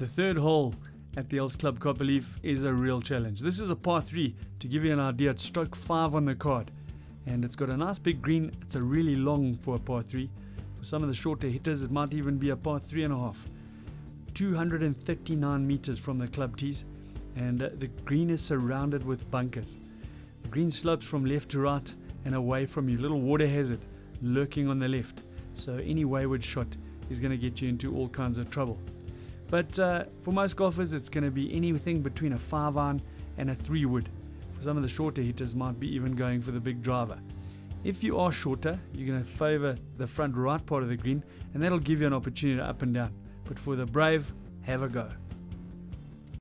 The third hole at the Els Club Copperleaf is a real challenge. This is a par 3. To give you an idea, it's stroke 5 on the card. And it's got a nice big green. It's a really long for a par 3. For some of the shorter hitters, it might even be a par 3.5. 239 meters from the club tees. And uh, the green is surrounded with bunkers. The green slopes from left to right and away from you. Little water hazard lurking on the left. So any wayward shot is going to get you into all kinds of trouble. But uh, for most golfers, it's going to be anything between a 5 iron and a 3 wood. For some of the shorter hitters, might be even going for the big driver. If you are shorter, you're going to favor the front right part of the green, and that'll give you an opportunity to up and down. But for the brave, have a go.